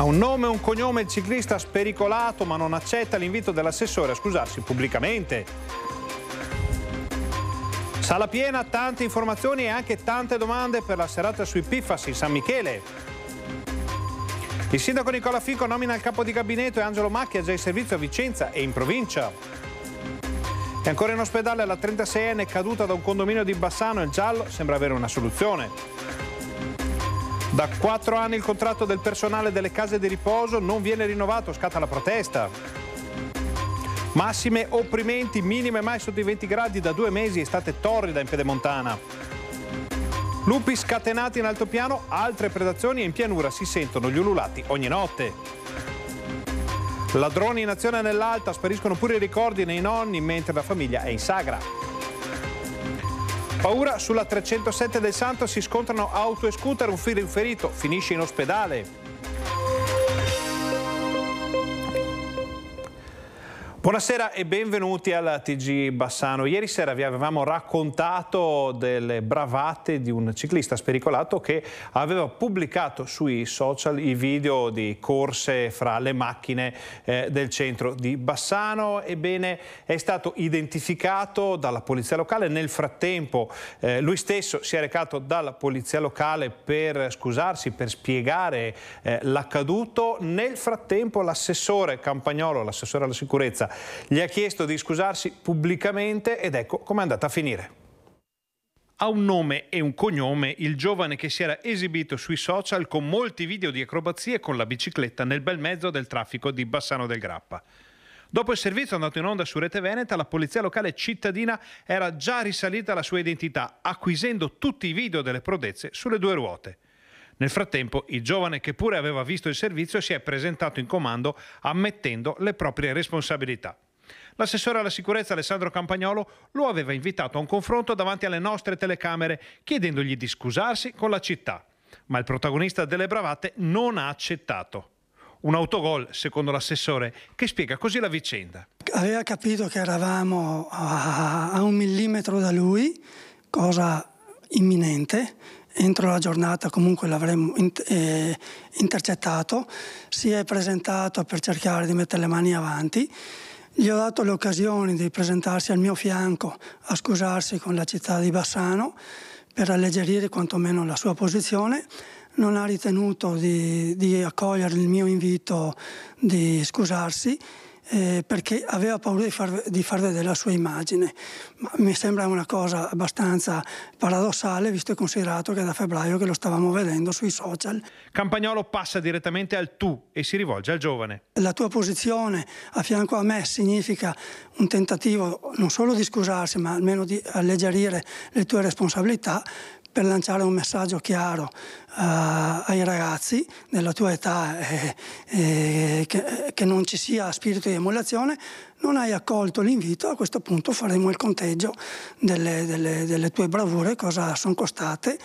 Ha un nome e un cognome il ciclista spericolato ma non accetta l'invito dell'assessore a scusarsi pubblicamente. Sala piena, tante informazioni e anche tante domande per la serata sui PIFAS in San Michele. Il sindaco Nicola Fico nomina il capo di gabinetto e Angelo Macchia già in servizio a Vicenza e in provincia. E ancora in ospedale la 36enne caduta da un condominio di Bassano e il giallo sembra avere una soluzione. Da quattro anni il contratto del personale delle case di riposo non viene rinnovato, scatta la protesta. Massime opprimenti, minime mai sotto i 20 gradi da due mesi, estate torrida in Pedemontana. Lupi scatenati in altopiano, altre predazioni e in pianura si sentono gli ululati ogni notte. Ladroni in azione nell'alta, spariscono pure i ricordi nei nonni mentre la famiglia è in sagra. Paura sulla 307 del Santo si scontrano auto e scooter, un figlio ferito finisce in ospedale. Buonasera e benvenuti alla TG Bassano. Ieri sera vi avevamo raccontato delle bravate di un ciclista spericolato che aveva pubblicato sui social i video di corse fra le macchine eh, del centro di Bassano. Ebbene, è stato identificato dalla polizia locale. Nel frattempo eh, lui stesso si è recato dalla polizia locale per scusarsi, per spiegare eh, l'accaduto. Nel frattempo l'assessore Campagnolo, l'assessore alla sicurezza, gli ha chiesto di scusarsi pubblicamente ed ecco com'è andata a finire. Ha un nome e un cognome il giovane che si era esibito sui social con molti video di acrobazie con la bicicletta nel bel mezzo del traffico di Bassano del Grappa. Dopo il servizio andato in onda su Rete Veneta, la polizia locale cittadina era già risalita alla sua identità, acquisendo tutti i video delle prodezze sulle due ruote. Nel frattempo, il giovane che pure aveva visto il servizio si è presentato in comando ammettendo le proprie responsabilità. L'assessore alla sicurezza Alessandro Campagnolo lo aveva invitato a un confronto davanti alle nostre telecamere chiedendogli di scusarsi con la città, ma il protagonista delle bravate non ha accettato. Un autogol, secondo l'assessore, che spiega così la vicenda. Aveva capito che eravamo a, un millimetro da lui, cosa imminente, entro la giornata comunque l'avremmo eh, intercettato, si è presentato per cercare di mettere le mani avanti, gli ho dato le occasioni di presentarsi al mio fianco a scusarsi con la città di Bassano per alleggerire quantomeno la sua posizione, non ha ritenuto di, di accogliere il mio invito di scusarsi eh, perché aveva paura di far, di far, vedere la sua immagine. Ma mi sembra una cosa abbastanza paradossale visto e considerato che da febbraio che lo stavamo vedendo sui social. Campagnolo passa direttamente al tu e si rivolge al giovane. La tua posizione a fianco a me significa un tentativo non solo di scusarsi ma almeno di alleggerire le tue responsabilità per lanciare un messaggio chiaro uh, ai ragazzi della tua età eh, eh, che, che, non ci sia spirito di emulazione, non hai accolto l'invito, a questo punto faremo il conteggio delle, delle, delle tue bravure, cosa sono costate,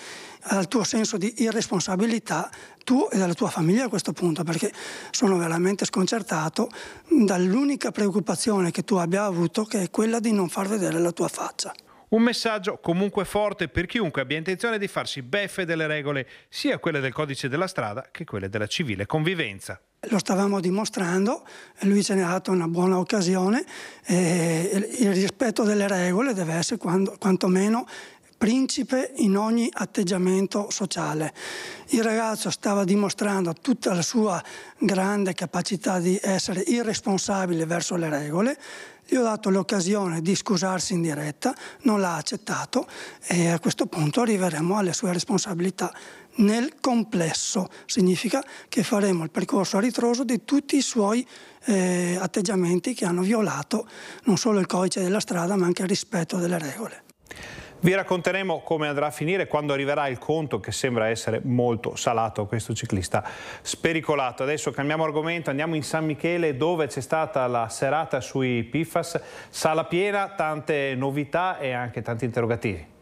al tuo senso di irresponsabilità tu e della tua famiglia a questo punto, perché sono veramente sconcertato dall'unica preoccupazione che tu abbia avuto, che è quella di non far vedere la tua faccia. Un messaggio comunque forte per chiunque abbia intenzione di farsi beffe delle regole, sia quelle del codice della strada che quelle della civile convivenza. Lo stavamo dimostrando, lui ce ne ha dato una buona occasione, il rispetto delle regole deve essere quando, quantomeno principe in ogni atteggiamento sociale. Il ragazzo stava dimostrando tutta la sua grande capacità di essere irresponsabile verso le regole, gli ho dato l'occasione di scusarsi in diretta, non l'ha accettato e a questo punto arriveremo alle sue responsabilità. Nel complesso significa che faremo il percorso a ritroso di tutti i suoi eh, atteggiamenti che hanno violato non solo il codice della strada ma anche il rispetto delle regole. Vi racconteremo come andrà a finire quando arriverà il conto che sembra essere molto salato a questo ciclista spericolato. Adesso cambiamo argomento, andiamo in San Michele dove c'è stata la serata sui PIFAS, sala piena, tante novità e anche tanti interrogativi.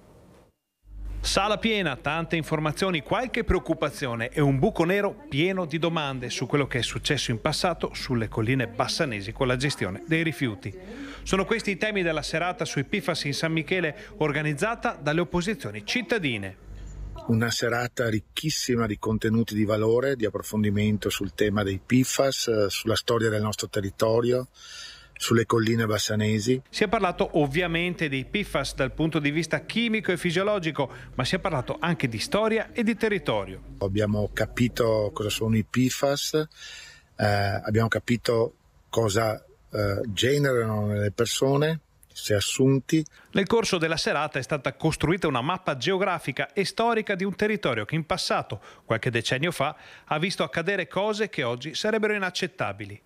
Sala piena, tante informazioni, qualche preoccupazione e un buco nero pieno di domande su quello che è successo in passato sulle colline bassanesi con la gestione dei rifiuti. Sono questi i temi della serata sui PIFAS in San Michele organizzata dalle opposizioni cittadine. una serata ricchissima di contenuti di valore, di approfondimento sul tema dei PFAS, sulla storia del nostro territorio, sulle colline bassanesi. Si è parlato ovviamente dei PFAS dal punto di vista chimico e fisiologico, ma si è parlato anche di storia e di territorio. Abbiamo capito cosa sono i PFAS, eh, abbiamo capito cosa eh, generano nelle persone, se assunti. Nel corso della serata è stata costruita una mappa geografica e storica di un territorio che in passato, qualche decennio fa, ha visto accadere cose che oggi sarebbero inaccettabili.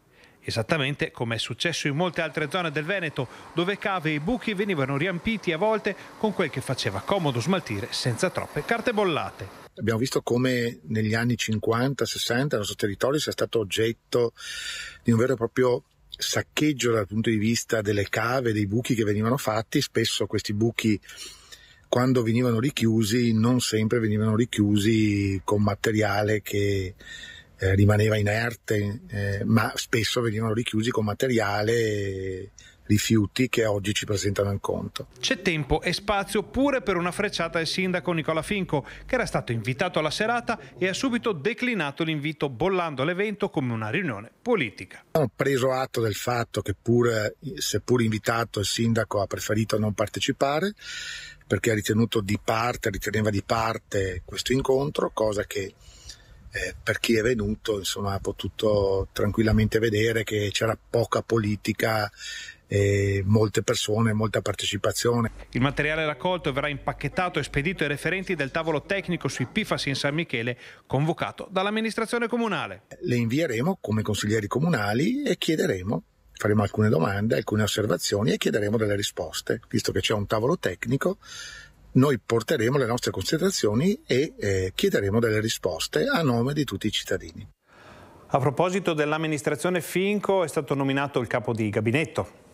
Esattamente come è successo in molte altre zone del Veneto, dove cave e buchi venivano riempiti a volte con quel che faceva comodo smaltire senza troppe carte bollate. Abbiamo visto come negli anni 50-60 il nostro territorio sia stato oggetto di un vero e proprio saccheggio dal punto di vista delle cave, dei buchi che venivano fatti, spesso questi buchi quando venivano richiusi non sempre venivano richiusi con materiale che eh, rimaneva inerte, eh, ma spesso venivano richiusi con materiale rifiuti che oggi ci presentano in conto. C'è tempo e spazio pure per una frecciata del sindaco Nicola Finco, che era stato invitato alla serata e ha subito declinato l'invito bollando l'evento come una riunione politica. Ho preso atto del fatto che pur, seppur invitato il sindaco ha preferito non partecipare perché ha ritenuto di parte, riteneva di parte questo incontro, cosa che eh, per chi è venuto insomma, ha potuto tranquillamente vedere che c'era poca politica molte persone, molta partecipazione. Il materiale raccolto verrà impacchettato e spedito ai referenti del tavolo tecnico sui PFAS in San Michele, convocato dall'amministrazione comunale. Le invieremo come consiglieri comunali e chiederemo faremo alcune domande, alcune osservazioni e chiederemo delle risposte. Visto che c'è un tavolo tecnico, noi porteremo le nostre considerazioni e eh, chiederemo delle risposte a nome di tutti i cittadini. A proposito dell'amministrazione Finco è stato nominato il capo di gabinetto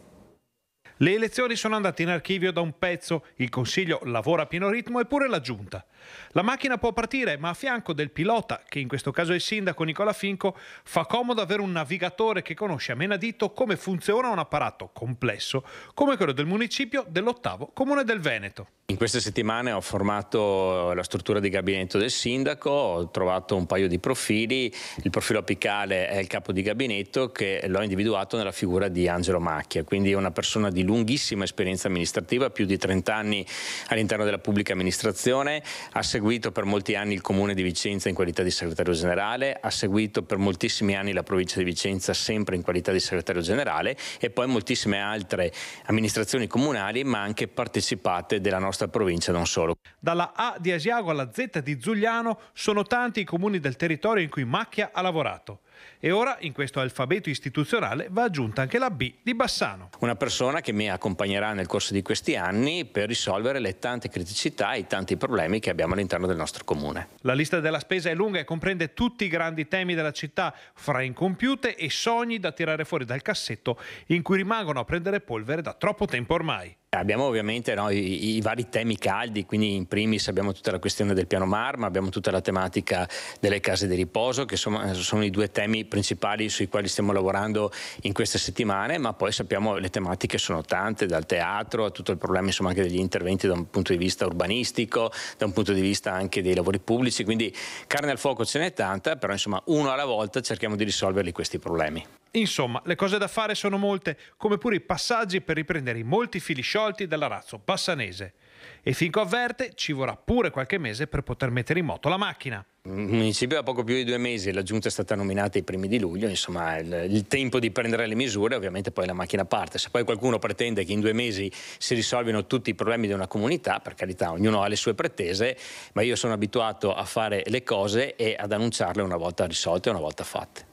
le elezioni sono andate in archivio da un pezzo, il Consiglio lavora a pieno ritmo e pure la Giunta. La macchina può partire, ma a fianco del pilota, che in questo caso è il sindaco Nicola Finco, fa comodo avere un navigatore che conosce a menadito come funziona un apparato complesso come quello del municipio dell'ottavo comune del Veneto. In queste settimane ho formato la struttura di gabinetto del sindaco, ho trovato un paio di profili, il profilo apicale è il capo di gabinetto che l'ho individuato nella figura di Angelo Macchia, quindi una persona di lunghissima esperienza amministrativa, più di 30 anni all'interno della pubblica amministrazione, ha seguito per molti anni il comune di Vicenza in qualità di segretario generale, ha seguito per moltissimi anni la provincia di Vicenza sempre in qualità di segretario generale e poi moltissime altre amministrazioni comunali ma anche partecipate della nostra provincia non solo. Dalla A di Asiago alla Z di Zugliano sono tanti i comuni del territorio in cui Macchia ha lavorato. E ora in questo alfabeto istituzionale va aggiunta anche la B di Bassano. Una persona che mi accompagnerà nel corso di questi anni per risolvere le tante criticità e i tanti problemi che abbiamo all'interno del nostro comune. La lista della spesa è lunga e comprende tutti i grandi temi della città, fra incompiute e sogni da tirare fuori dal cassetto in cui rimangono a prendere polvere da troppo tempo ormai. Abbiamo ovviamente no, i, i, vari temi caldi, quindi in primis abbiamo tutta la questione del piano Marma, abbiamo tutta la tematica delle case di riposo, che sono, sono, i due temi principali sui quali stiamo lavorando in queste settimane, ma poi sappiamo le tematiche sono tante, dal teatro a tutto il problema insomma, anche degli interventi da un punto di vista urbanistico, da un punto di vista anche dei lavori pubblici, quindi carne al fuoco ce n'è tanta, però insomma uno alla volta cerchiamo di risolverli questi problemi. Insomma, le cose da fare sono molte, come pure i passaggi per riprendere i molti fili sciolti dell'arazzo bassanese. E finché avverte, ci vorrà pure qualche mese per poter mettere in moto la macchina. Il municipio da poco più di due mesi, la giunta è stata nominata i primi di luglio, insomma il, il, tempo di prendere le misure, ovviamente poi la macchina parte. Se poi qualcuno pretende che in due mesi si risolvino tutti i problemi di una comunità, per carità, ognuno ha le sue pretese, ma io sono abituato a fare le cose e ad annunciarle una volta risolte e una volta fatte.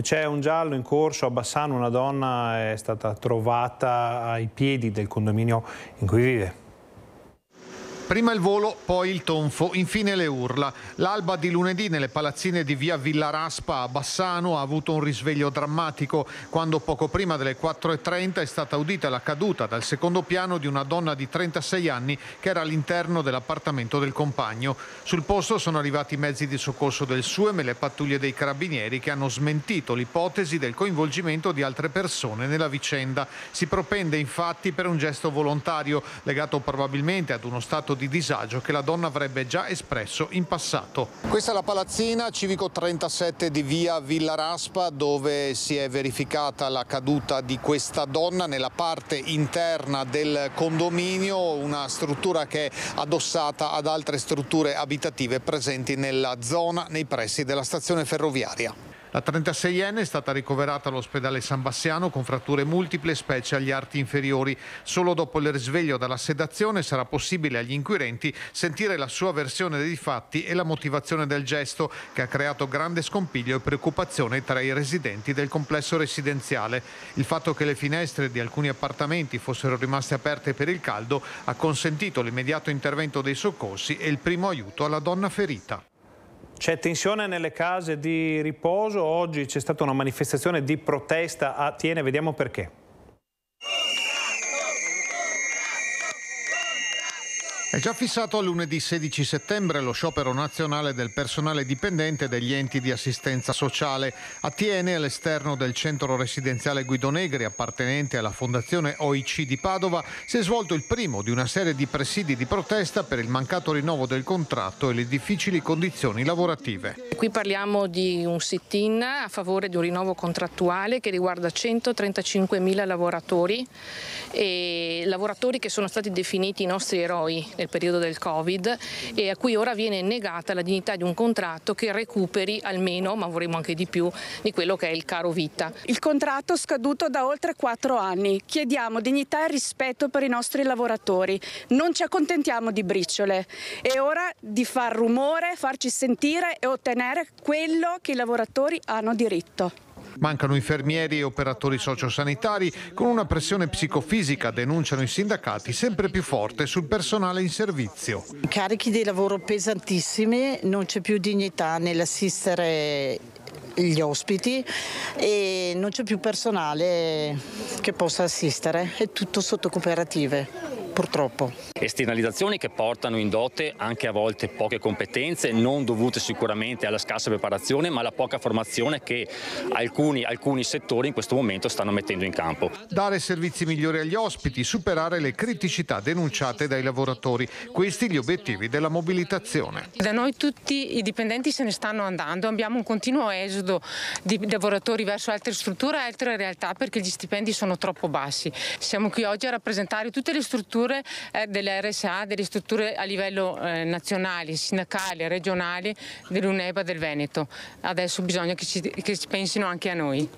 C'è un giallo in corso a Bassano, una donna è stata trovata ai piedi del condominio in cui vive. Prima il volo, poi il tonfo, infine le urla. L'alba di lunedì nelle palazzine di via Villaraspa a Bassano ha avuto un risveglio drammatico quando poco prima delle 4.30 è stata udita la caduta dal secondo piano di una donna di 36 anni che era all'interno dell'appartamento del compagno. Sul posto sono arrivati i mezzi di soccorso del SUEM e le pattuglie dei carabinieri che hanno smentito l'ipotesi del coinvolgimento di altre persone nella vicenda. Si propende infatti per un gesto volontario legato probabilmente ad uno stato sentimento di disagio che la donna avrebbe già espresso in passato. Questa è la palazzina civico 37 di via Villa Raspa dove si è verificata la caduta di questa donna nella parte interna del condominio, una struttura che è addossata ad altre strutture abitative presenti nella zona nei pressi della stazione ferroviaria. La 36enne è stata ricoverata all'ospedale San Bassiano con fratture multiple, specie agli arti inferiori. Solo dopo il risveglio dalla sedazione sarà possibile agli inquirenti sentire la sua versione dei fatti e la motivazione del gesto che ha creato grande scompiglio e preoccupazione tra i residenti del complesso residenziale. Il fatto che le finestre di alcuni appartamenti fossero rimaste aperte per il caldo ha consentito l'immediato intervento dei soccorsi e il primo aiuto alla donna ferita. C'è tensione nelle case di riposo, oggi c'è stata una manifestazione di protesta a Tiene, vediamo perché. È già fissato a lunedì 16 settembre lo sciopero nazionale del personale dipendente degli enti di assistenza sociale. Attiene all'esterno del centro residenziale Guido Negri, appartenente alla Fondazione OIC di Padova, si è svolto il primo di una serie di presidi di protesta per il mancato rinnovo del contratto e le difficili condizioni lavorative. Qui parliamo di un sit-in a favore di un rinnovo contrattuale che riguarda 135 mila lavoratori, lavoratori che sono stati definiti i nostri eroi nel periodo del Covid e a cui ora viene negata la dignità di un contratto che recuperi almeno, ma vorremmo anche di più, di quello che è il caro vita. Il contratto scaduto da oltre quattro anni. Chiediamo dignità e rispetto per i nostri lavoratori. Non ci accontentiamo di briciole. È ora di far rumore, farci sentire e ottenere quello che i lavoratori hanno diritto. Mancano infermieri e operatori sociosanitari. Con una pressione psicofisica, denunciano i sindacati, sempre più forte sul personale in servizio. Carichi di lavoro pesantissimi, non c'è più dignità nell'assistere gli ospiti e non c'è più personale che possa assistere, è tutto sotto cooperative purtroppo. Esternalizzazioni che portano in dote anche a volte poche competenze, non dovute sicuramente alla scarsa preparazione, ma alla poca formazione che alcuni, alcuni settori in questo momento stanno mettendo in campo. Dare servizi migliori agli ospiti, superare le criticità denunciate dai lavoratori. Questi gli obiettivi della mobilitazione. Da noi tutti i dipendenti se ne stanno andando, abbiamo un continuo esodo di lavoratori verso altre strutture e altre realtà perché gli stipendi sono troppo bassi. Siamo qui oggi a rappresentare tutte le strutture strutture eh, delle RSA, delle strutture a livello eh, nazionali, sindacali, regionali dell'UNEBA del Veneto. Adesso bisogna che ci, che ci pensino anche a noi.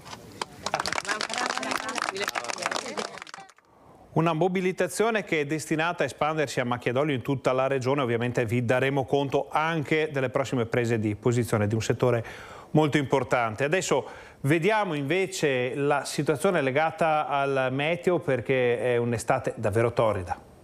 Una mobilitazione che è destinata a espandersi a macchia d'olio in tutta la regione, ovviamente vi daremo conto anche delle prossime prese di posizione di un settore molto importante. Adesso vediamo invece la situazione legata al meteo perché è un'estate davvero torrida.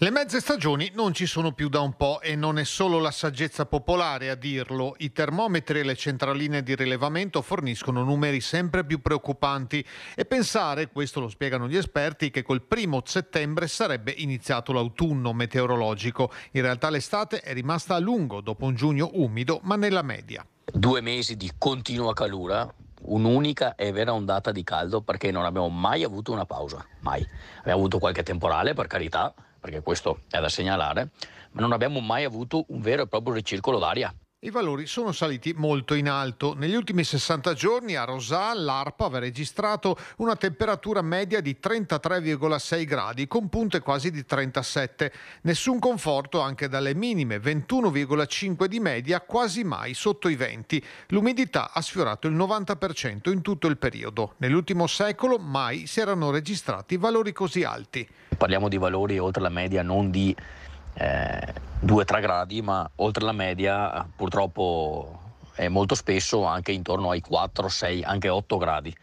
Le mezze stagioni non ci sono più da un po' e non è solo la saggezza popolare a dirlo. I termometri e le centraline di rilevamento forniscono numeri sempre più preoccupanti e pensare, questo lo spiegano gli esperti, che col primo settembre sarebbe iniziato l'autunno meteorologico. In realtà l'estate è rimasta a lungo dopo un giugno umido, ma nella media due mesi di continua calura, un'unica e vera ondata di caldo perché non abbiamo mai avuto una pausa, mai. Abbiamo avuto qualche temporale per carità, perché questo è da segnalare, ma non abbiamo mai avuto un vero e proprio ricircolo d'aria. I valori sono saliti molto in alto. Negli ultimi 60 giorni a Rosà l'ARPA aveva registrato una temperatura media di 33,6 gradi con punte quasi di 37. Nessun conforto anche dalle minime 21,5 di media, quasi mai sotto i 20. L'umidità ha sfiorato il 90% in tutto il periodo. Nell'ultimo secolo mai si erano registrati valori così alti. Parliamo di valori oltre la media non di 2-3 gradi, ma oltre la media purtroppo è molto spesso anche intorno ai 4, 6, anche 8 gradi.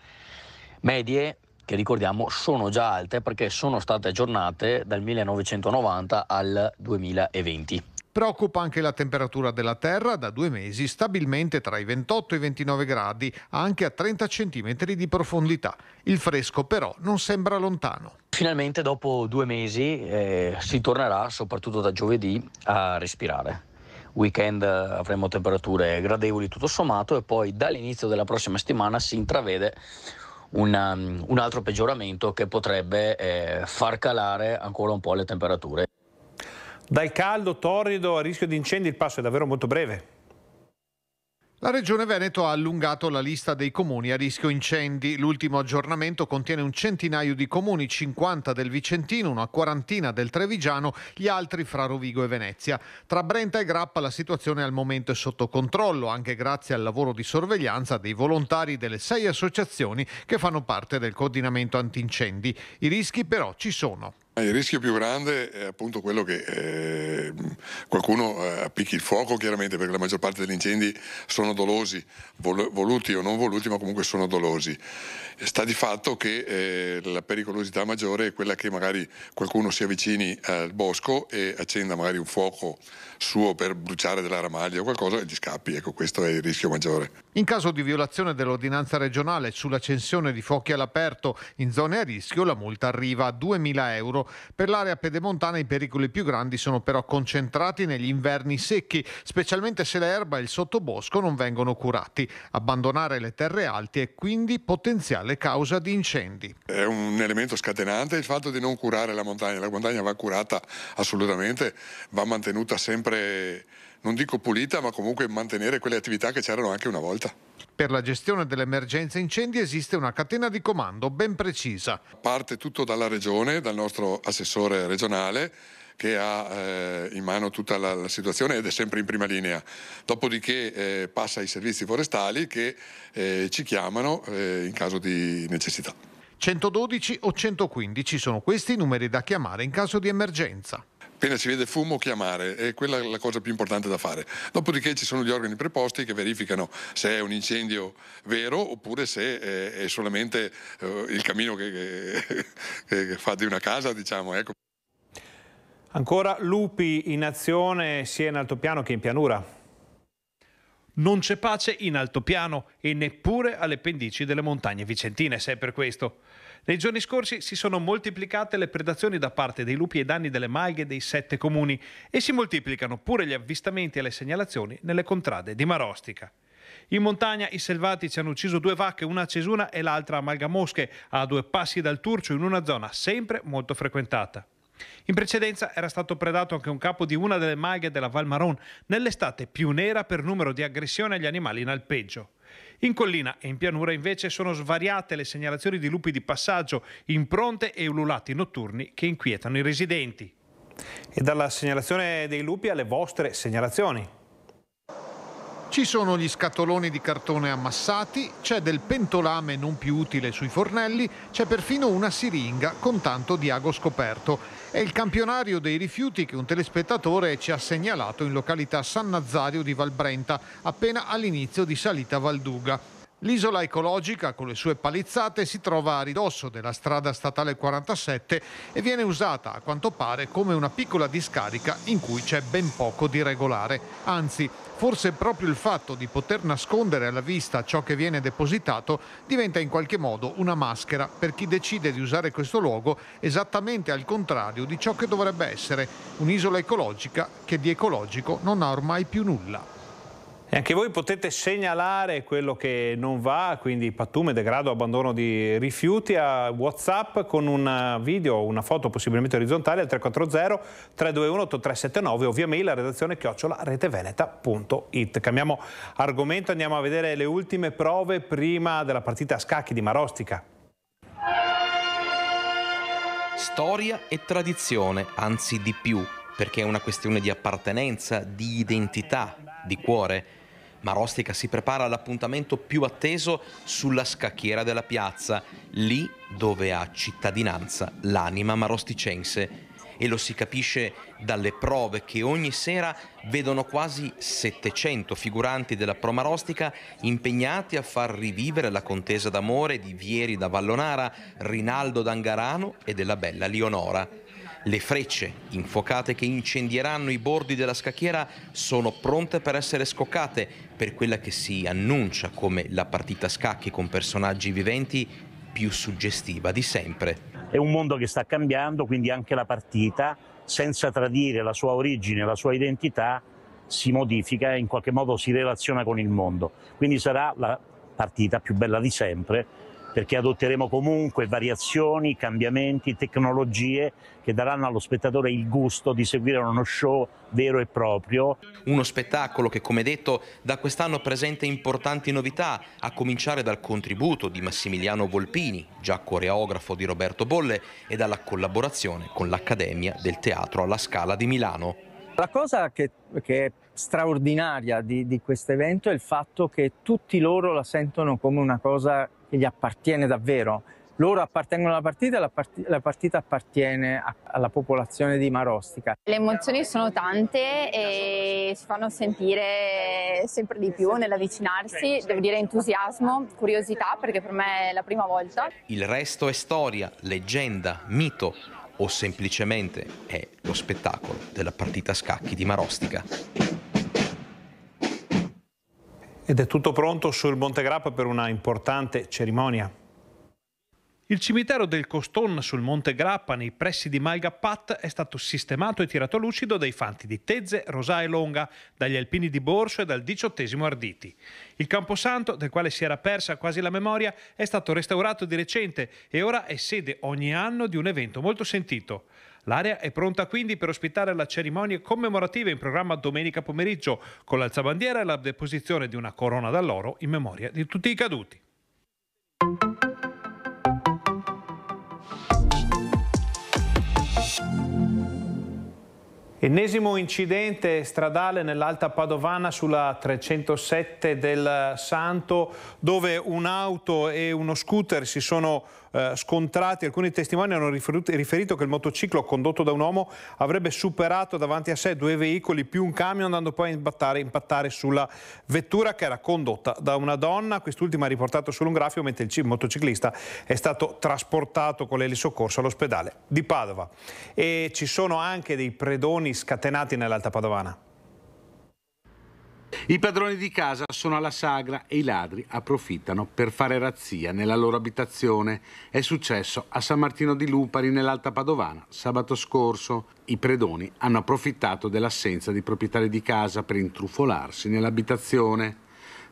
Medie che ricordiamo sono già alte perché sono state aggiornate dal 1990 al 2020. Preoccupa anche la temperatura della Terra da due mesi stabilmente tra i 28 e i 29 gradi, anche a 30 cm di profondità. Il fresco però non sembra lontano. Finalmente dopo due mesi eh, si tornerà, soprattutto da giovedì, a respirare. Weekend eh, avremo temperature gradevoli tutto sommato e poi dall'inizio della prossima settimana si intravede un, um, un altro peggioramento che potrebbe eh, far calare ancora un po' le temperature. Dal caldo, torrido, a rischio di incendi il passo è davvero molto breve. La Regione Veneto ha allungato la lista dei comuni a rischio incendi. L'ultimo aggiornamento contiene un centinaio di comuni, 50 del Vicentino, una quarantina del Trevigiano, gli altri fra Rovigo e Venezia. Tra Brenta e Grappa la situazione al momento è sotto controllo, anche grazie al lavoro di sorveglianza dei volontari delle sei associazioni che fanno parte del coordinamento antincendi. I rischi però ci sono. Il rischio più grande è appunto quello che eh, qualcuno eh, appicchi il fuoco, chiaramente, perché la maggior parte degli incendi sono dolosi, vol- voluti o non voluti, ma comunque sono dolosi. Sta di fatto che eh, la pericolosità maggiore è quella che magari qualcuno si avvicini al bosco e accenda magari un fuoco suo per bruciare della ramaglia o qualcosa e gli scappi. Ecco, questo è il rischio maggiore. In caso di violazione dell'ordinanza regionale sull'accensione di fuochi all'aperto in zone a rischio, la multa arriva a 2.000 euro. Per l'area pedemontana i pericoli più grandi sono però concentrati negli inverni secchi, specialmente se l'erba e il sottobosco non vengono curati. Abbandonare le terre alte è quindi potenziale causa di incendi. È un elemento scatenante il fatto di non curare la montagna. La montagna va curata assolutamente, va mantenuta sempre non dico pulita, ma comunque mantenere quelle attività che c'erano anche una volta. Per la gestione dell'emergenza incendi esiste una catena di comando ben precisa. Parte tutto dalla regione, dal nostro assessore regionale che ha eh, in mano tutta la, la, situazione ed è sempre in prima linea. Dopodiché eh, passa ai servizi forestali che eh, ci chiamano eh, in caso di necessità. 112 o 115 sono questi i numeri da chiamare in caso di emergenza appena si vede fumo chiamare, è quella la cosa più importante da fare. Dopodiché ci sono gli organi preposti che verificano se è un incendio vero oppure se è, solamente uh, il cammino che, che, che, fa di una casa, diciamo. Ecco. Ancora lupi in azione sia in altopiano che in pianura. Non c'è pace in altopiano e neppure alle pendici delle montagne vicentine, se è per questo. Nei giorni scorsi si sono moltiplicate le predazioni da parte dei lupi ai danni delle malghe dei sette comuni e si moltiplicano pure gli avvistamenti e le segnalazioni nelle contrade di Marostica. In montagna i selvatici hanno ucciso due vacche, una a Cesuna e l'altra a Malgamosche, a due passi dal Turcio in una zona sempre molto frequentata. In precedenza era stato predato anche un capo di una delle maghe della Val Maron, nell'estate più nera per numero di aggressioni agli animali in alpeggio. In collina e in pianura invece sono svariate le segnalazioni di lupi di passaggio, impronte e ululati notturni che inquietano i residenti. E dalla segnalazione dei lupi alle vostre segnalazioni. Ci sono gli scatoloni di cartone ammassati, c'è del pentolame non più utile sui fornelli, c'è perfino una siringa con tanto di ago scoperto. È il campionario dei rifiuti che un telespettatore ci ha segnalato in località San Nazario di Valbrenta, appena all'inizio di salita Valduga. L'isola ecologica con le sue palizzate si trova a ridosso della strada statale 47 e viene usata a quanto pare come una piccola discarica in cui c'è ben poco di regolare. Anzi, forse proprio il fatto di poter nascondere alla vista ciò che viene depositato diventa in qualche modo una maschera per chi decide di usare questo luogo esattamente al contrario di ciò che dovrebbe essere un'isola ecologica che di ecologico non ha ormai più nulla. E anche voi potete segnalare quello che non va, quindi pattume, degrado, abbandono di rifiuti a Whatsapp con un video una foto possibilmente orizzontale al 340 321 8379 o via mail a redazione chiocciola reteveneta.it. Cambiamo argomento, andiamo a vedere le ultime prove prima della partita a scacchi di Marostica. Storia e tradizione, anzi di più, perché è una questione di appartenenza, di identità, di cuore. Marostica si prepara all'appuntamento più atteso sulla scacchiera della piazza, lì dove ha cittadinanza l'anima marosticense. E lo si capisce dalle prove che ogni sera vedono quasi 700 figuranti della Promarostica impegnati a far rivivere la contesa d'amore di Vieri da Vallonara, Rinaldo d'Angarano e della bella Leonora. Le frecce infuocate che incendieranno i bordi della scacchiera sono pronte per essere scoccate per quella che si annuncia come la partita a scacchi con personaggi viventi più suggestiva di sempre. È un mondo che sta cambiando, quindi anche la partita, senza tradire la sua origine, la sua identità, si modifica e in qualche modo si relaziona con il mondo. Quindi sarà la partita più bella di sempre perché adotteremo comunque variazioni, cambiamenti, tecnologie che daranno allo spettatore il gusto di seguire uno show vero e proprio. Uno spettacolo che, come detto, da quest'anno presenta importanti novità, a cominciare dal contributo di Massimiliano Volpini, già coreografo di Roberto Bolle, e dalla collaborazione con l'Accademia del Teatro alla Scala di Milano. La cosa che, che è straordinaria di, di questo evento è il fatto che tutti loro la sentono come una cosa che gli appartiene davvero. Loro appartengono alla partita e la, part- la partita appartiene a- alla popolazione di Marostica. Le emozioni sono tante e si fanno sentire sempre di più nell'avvicinarsi, devo dire entusiasmo, curiosità perché per me è la prima volta. Il resto è storia, leggenda, mito o semplicemente è lo spettacolo della partita a scacchi di Marostica. Ed è tutto pronto sul Monte Grappa per una importante cerimonia. Il cimitero del Coston sul Monte Grappa, nei pressi di Malgappat, è stato sistemato e tirato lucido dai fanti di Tezze, Rosà e Longa, dagli alpini di Borso e dal diciottesimo Arditi. Il Camposanto, del quale si era persa quasi la memoria, è stato restaurato di recente e ora è sede ogni anno di un evento molto sentito. L'area è pronta quindi per ospitare la cerimonia commemorativa in programma domenica pomeriggio, con l'alzabandiera e la deposizione di una corona d'alloro in memoria di tutti i caduti. Ennesimo incidente stradale nell'Alta Padovana sulla 307 del Santo dove un'auto e uno scooter si sono eh, scontrati. Alcuni testimoni hanno riferito, che il motociclo condotto da un uomo avrebbe superato davanti a sé due veicoli più un camion andando poi a impattare, impattare sulla vettura che era condotta da una donna. Quest'ultima ha riportato solo un graffio mentre il motociclista è stato trasportato con l'elisoccorso all'ospedale di Padova. E ci sono anche dei predoni scatenati nell'Alta Padovana. I padroni di casa sono alla sagra e i ladri approfittano per fare razzia nella loro abitazione. È successo a San Martino di Lupari nell'Alta Padovana sabato scorso. I predoni hanno approfittato dell'assenza di proprietari di casa per intrufolarsi nell'abitazione.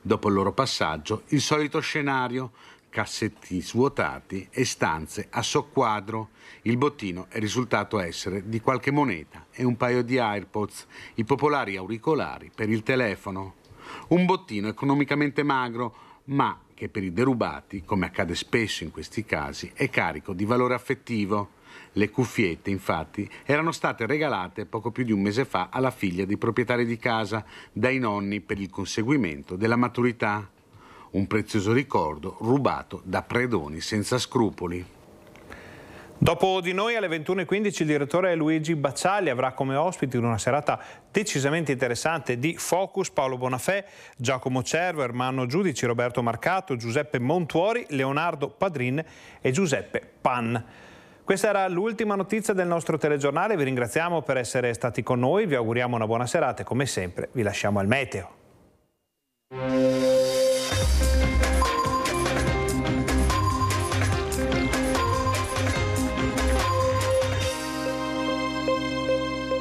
Dopo il loro passaggio, il solito scenario, cassetti svuotati e stanze a soqquadro. Il bottino è risultato essere di qualche moneta e un paio di AirPods, i popolari auricolari per il telefono. Un bottino economicamente magro, ma che per i derubati, come accade spesso in questi casi, è carico di valore affettivo. Le cuffiette, infatti, erano state regalate poco più di un mese fa alla figlia dei proprietari di casa dai nonni per il conseguimento della maturità un prezioso ricordo rubato da predoni senza scrupoli. Dopo di noi alle 21.15 il direttore Luigi Bacciali avrà come ospiti in una serata decisamente interessante di Focus Paolo Bonafè, Giacomo Cervo, Ermanno Giudici, Roberto Marcato, Giuseppe Montuori, Leonardo Padrin e Giuseppe Pan. Questa era l'ultima notizia del nostro telegiornale, vi ringraziamo per essere stati con noi, vi auguriamo una buona serata e come sempre vi lasciamo al meteo.